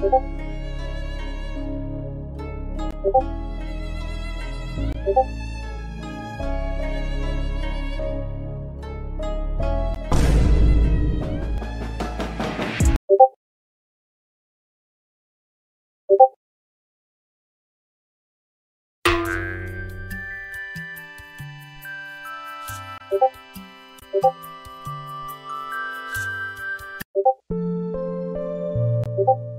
You. you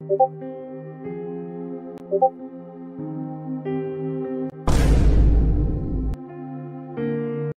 Thank you.